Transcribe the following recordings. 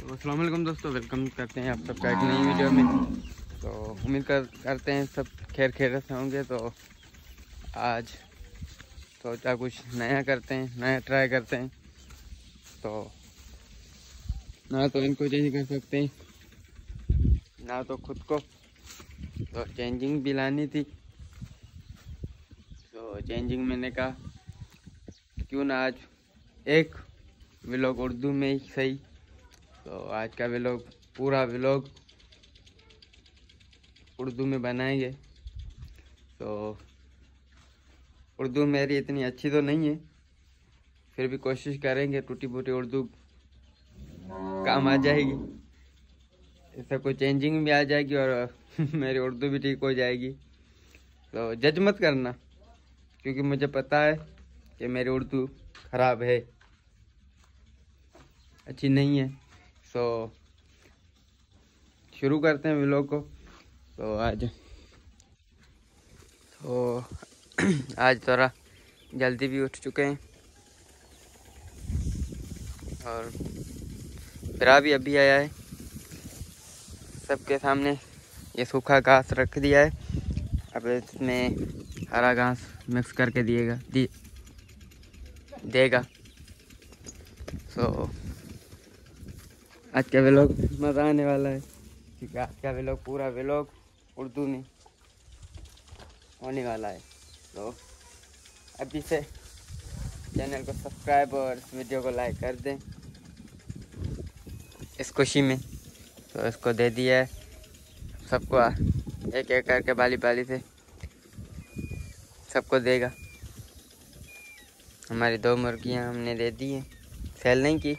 तो असलम दोस्तों, वेलकम करते हैं आप सबका एक नई वीडियो में। तो उम्मीद कर, करते हैं सब खैर खैर से होंगे। तो आज सोचा कुछ नया करते हैं, नया ट्राई करते हैं। तो ना तो इनको चेंज कर सकते हैं, ना तो खुद को। तो चेंजिंग भी लानी थी। तो चेंजिंग मैंने कहा, क्यों ना आज एक व्लॉग उर्दू में ही सही तो आज का व्लॉग पूरा व्लॉग उर्दू में बनाएँगे। तो उर्दू मेरी इतनी अच्छी तो नहीं है, फिर भी कोशिश करेंगे टूटी फूटी उर्दू काम आ जाएगी। ऐसा कोई चेंजिंग भी आ जाएगी और मेरी उर्दू भी ठीक हो जाएगी। तो जज मत करना, क्योंकि मुझे पता है कि मेरी उर्दू ख़राब है, अच्छी नहीं है। सो शुरू करते हैं व्लॉग को। तो आज तो आज थोड़ा जल्दी भी उठ चुके हैं। और फिरा भी अभी आया है। सबके सामने ये सूखा घास रख दिया है। अब इसमें हरा घास मिक्स करके दिएगा दी देगा। सो so, आज का व्लॉग मज़ा आने वाला है। क्योंकि आज का व्लॉग पूरा व्लॉग उर्दू में होने वाला है। तो अभी से चैनल को सब्सक्राइब और इस वीडियो को लाइक कर दें। इस खुशी में। तो इसको दे दिया है सबको। एक एक करके बाली बाली से सबको देगा। हमारी दो मुर्गियाँ हमने दे दी हैं। सेल नहीं की।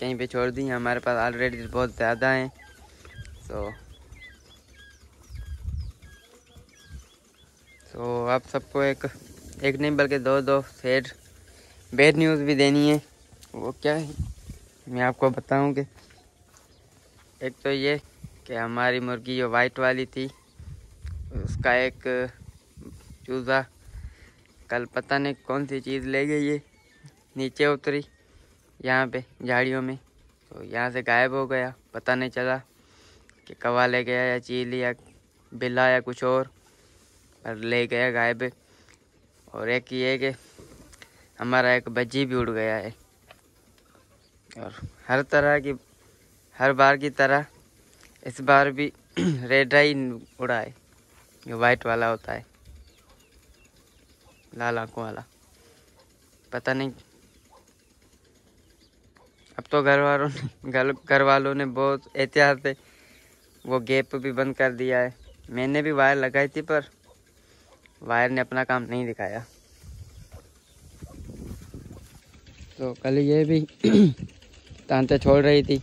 कहीं पे छोड़ दी हमारे पास ऑलरेडी बहुत ज़्यादा हैं। तो तो आप सबको एक एक नहीं, बल्कि दो दो सेट बेड न्यूज़ भी देनी है। वो क्या है? मैं आपको बताऊँ कि एक तो ये कि हमारी मुर्गी जो वाइट वाली थी, उसका एक चूज़ा कल पता नहीं कौन सी चीज़ ले गई है, नीचे उतरी। यहाँ पे, झाड़ियों में। तो यहाँ से गायब हो गया। पता नहीं चला कि कवा ले गया या चील या बिल्ला या कुछ और, पर ले गया गायब। और एक ये कि हमारा एक बज्जी भी उड़ गया है। और हर तरह की, हर बार की तरह इस बार भी रेड आई उड़ा है। जो वाइट वाला होता है। लाल आँखों वाला। पता नहीं अब तो घर वालों ने घर घर वालों ने बहुत एहतियात से वो गेप भी बंद कर दिया है। मैंने भी वायर लगाई थी पर वायर ने अपना काम नहीं दिखाया। तो कल ये भी तांते छोड़ रही थी।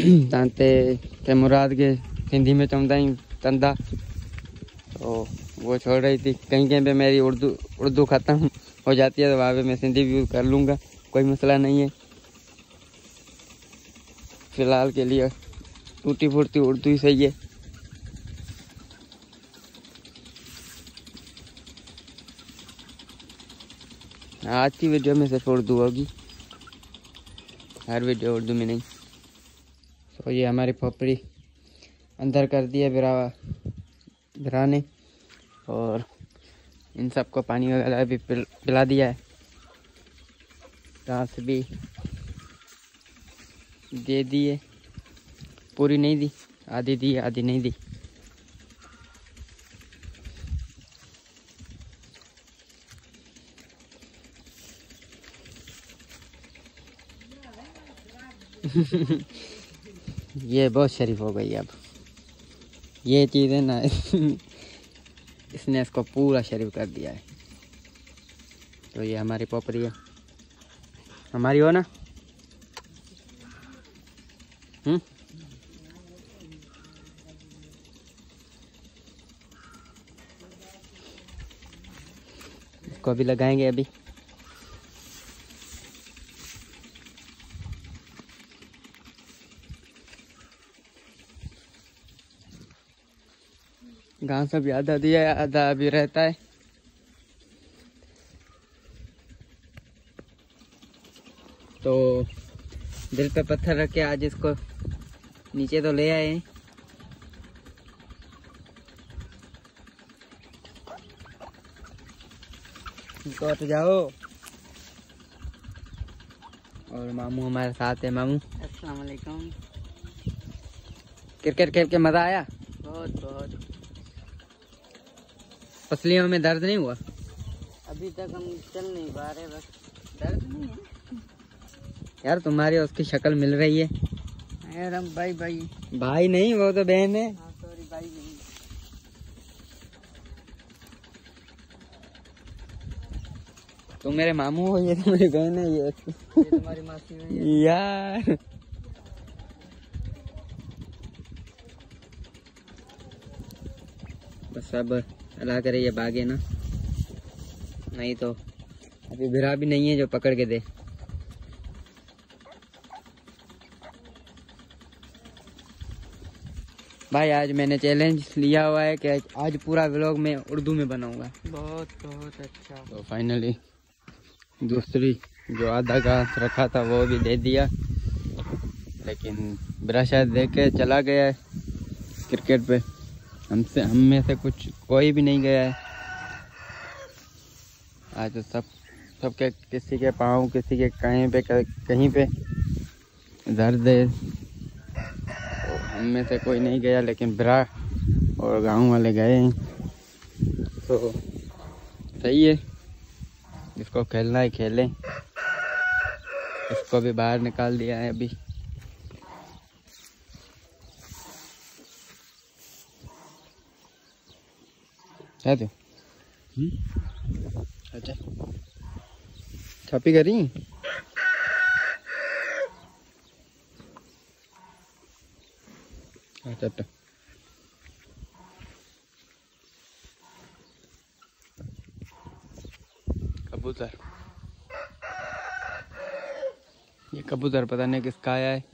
तांते के मुराद के हिंदी में चमदा ही तंदा। तो वो छोड़ रही थी। कहीं कहीं पे मेरी उर्दू उर्दू ख़त्म। हो जाती है तो वहाँ पे मैं सिंधी भी कर लूँगा, कोई मसला नहीं है। फ़िलहाल के लिए टूटी फूटती उर्दू ही सही है। आज की वीडियो में सिर्फ़ उर्दू होगी, हर वीडियो उर्दू में नहीं। तो ये हमारी पोपड़ी अंदर कर दिया बिरा बिरा ने और इन सबको पानी वगैरह भी पिला दिया है। घास भी दे दिए। पूरी नहीं दी, आधी दी, आधी नहीं दी। ये बहुत शरीफ हो गई अब। ये चीज़ है ना, इसने इसको पूरा शरीफ कर दिया है। तो ये हमारी पोपरी है। हमारी हो ना? हम्म? इसको भी लगाएँगे अभी। घास अभी आधा दिया आधा अभी रहता है। दिल पे पत्थर रख के आज इसको नीचे तो ले आए तो उठ जाओ। और मामू हमारे साथ है मामू। अस्सलाम वालेकुम। क्रिकेट खेल के मज़ा आया? बहुत बहुत। पसलियों में दर्द नहीं हुआ? अभी तक हम चल नहीं पा रहे बस दर्द नहीं यार तुम्हारी उसकी शक्ल मिल रही है। यार हम भाई भाई। भाई नहीं वो तो बहन है। हाँ सॉरी भाई नहीं। तुम मेरे मामू हो ये तुम्हारी बहन है ये ये तुम्हारी मासी है यार। बस अब अल्लाह करे ये भागे ना। नहीं तो अभी भिरा भी नहीं है जो पकड़ के दे। भाई आज मैंने चैलेंज लिया हुआ है कि आज पूरा व्लॉग मैं उर्दू में बनाऊँगा। बहुत बहुत अच्छा। तो फाइनली दूसरी जो आधा का रखा था वो भी दे दिया। लेकिन मेरा शायद देख के चला गया है क्रिकेट पे। हमसे हम में से कुछ कोई भी नहीं गया है। आज तो सब सबके किसी के पाँव किसी के कहीं पे कहीं पे दर्द है। तो हम में से कोई नहीं गया लेकिन ब्रा और गाँव वाले गए हैं। तो सही है। जिसको खेलना है खेलें। इसको भी बाहर निकाल दिया है अभी। क्या थे अच्छा। छापी करी? अच्छा कबूतर। ये कबूतर पता नहीं किसका आया है।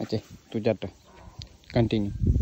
अच्छा तू जट कंटिन्यू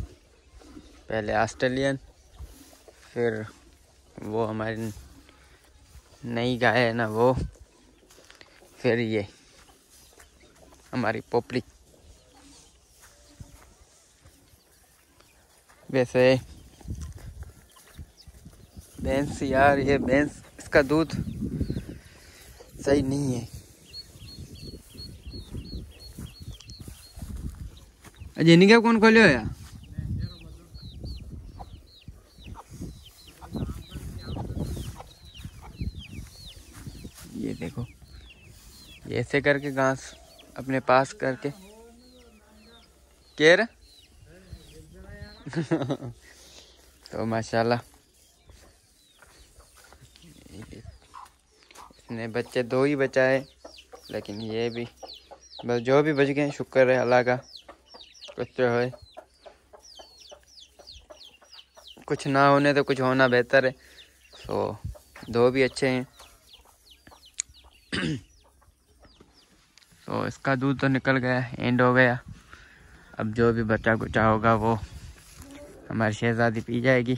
पहले ऑस्ट्रेलियन, फिर वो हमारी नई गाय है ना वो, फिर ये हमारी पोपली। वैसे भैंस यार, ये भैंस, इसका दूध सही नहीं है। अजय नहीं क्या कौन खोलियो यार ये देखो ये ऐसे करके घास अपने पास करके। केर? तो माशाल्लाह। इसने बच्चे दो ही बचाए लेकिन ये भी बस जो भी बच गए, शुक्र है अल्लाह का, कुछ तो है। कुछ ना होने तो कुछ होना बेहतर है। तो दो भी अच्छे हैं। तो इसका दूध तो निकल गया एंड हो गया। अब जो भी बच्चा कुचा होगा वो हमारी शहजादी पी जाएगी।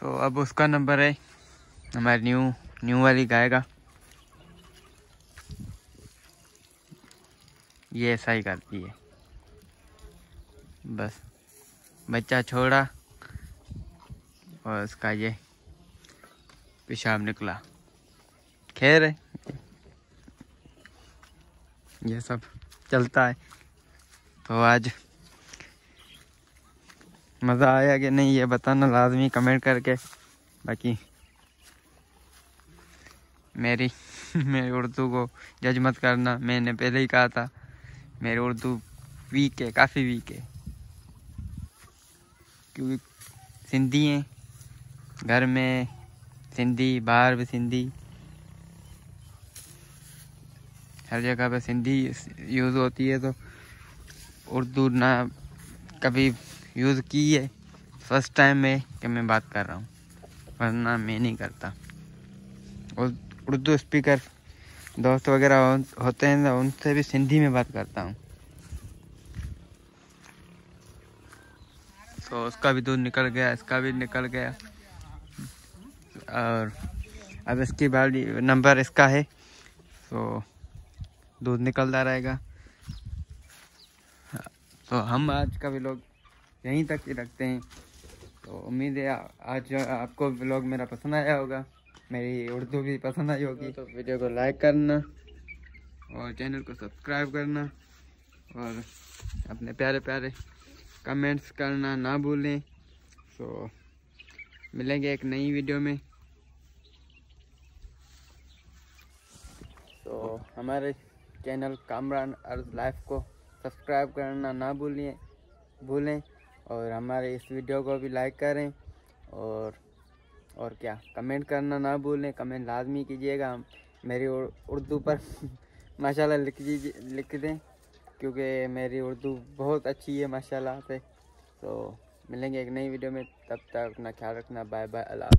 तो अब उसका नंबर है, हमारी न्यू न्यू वाली गाय का। ये ऐसा ही करती है। बस। बच्चा छोड़ा और उसका ये पेशाब निकला। खैर, ये सब चलता है। तो आज मज़ा आया कि नहीं ये बताना लाजमी कमेंट करके। बाकी मेरी मेरी उर्दू को जज मत करना। मैंने पहले ही कहा था, मेरी उर्दू वीक है, काफ़ी वीक है। क्योंकि सिंधी हैं। घर में सिंधी, बाहर भी सिंधी। हर जगह पे सिंधी यूज़ होती है तो उर्दू ना कभी यूज़ की है। फ़र्स्ट टाइम में कि मैं बात कर रहा हूँ, वरना मैं नहीं करता। और उर्दू स्पीकर दोस्त वगैरह होते हैं तो उनसे भी सिंधी में बात करता हूँ। तो उसका भी दूध निकल गया इसका भी निकल गया। और अब इसकी बाली नंबर इसका है। तो दूध निकलता रहेगा। तो हम आज का भी लोग यहीं तक ही रखते हैं। तो उम्मीद है आज आपको व्लॉग मेरा पसंद आया होगा। मेरी उर्दू भी पसंद आई होगी। तो वीडियो को लाइक करना। और चैनल को सब्सक्राइब करना। और अपने प्यारे प्यारे कमेंट्स करना ना भूलें। तो मिलेंगे एक नई वीडियो में। तो हमारे चैनल कामरान अर्ज़ लाइफ को सब्सक्राइब करना ना भूलिए, भूलें और हमारे इस वीडियो को भी लाइक करें और और क्या कमेंट करना ना भूलें। कमेंट लाजमी कीजिएगा। मेरी उर्दू पर माशाल्लाह लिख दीजिए, लिख दें। क्योंकि मेरी उर्दू बहुत अच्छी है, माशाल्लाह से तो मिलेंगे एक नई वीडियो में। तब तक अपना ख्याल रखना। Bye bye. अल्लाह